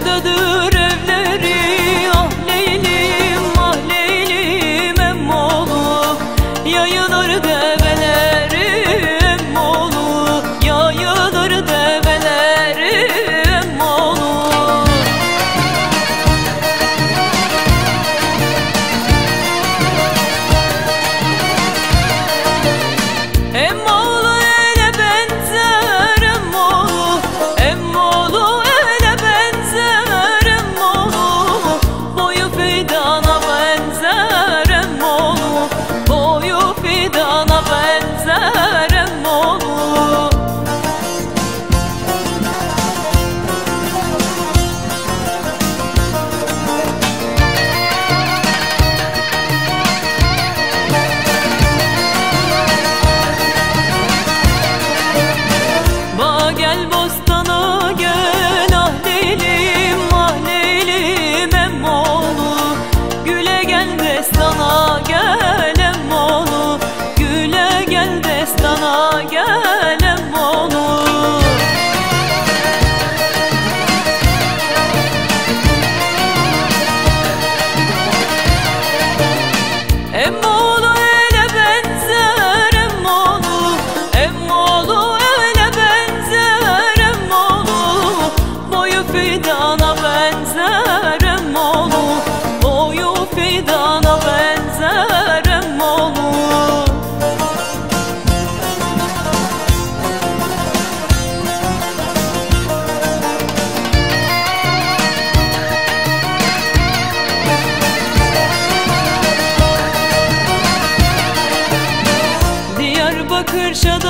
the Kırşada